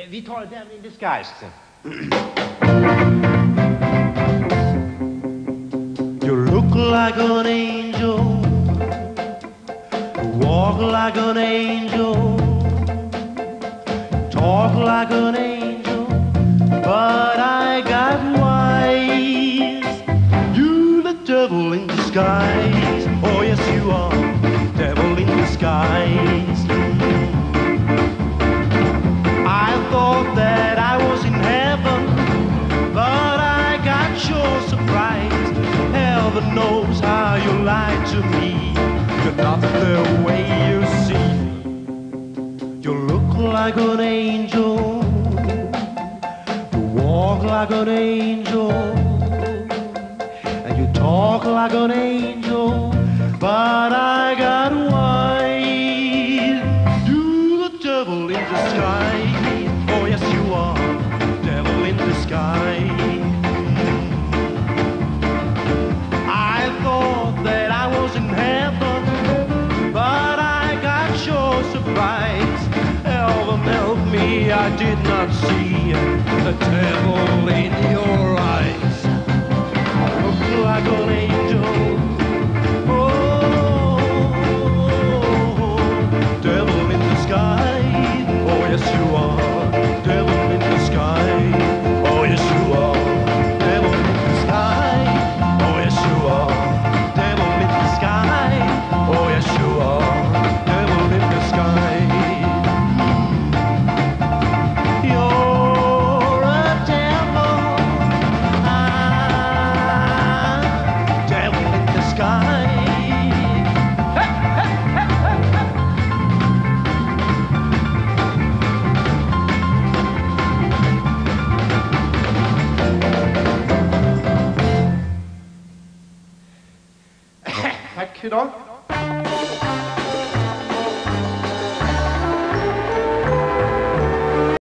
Eh, vi tar Devil in Disguise. You look like an angel, walk like an angel, talk like an angel, knows how you lied to me. You're not the way you seem. You look like an angel, you walk like an angel, and you talk like an angel, but I got wise. You the devil in disguise. Oh yes you are, devil in disguise. I did not see the devil in your eyes. Tack idag.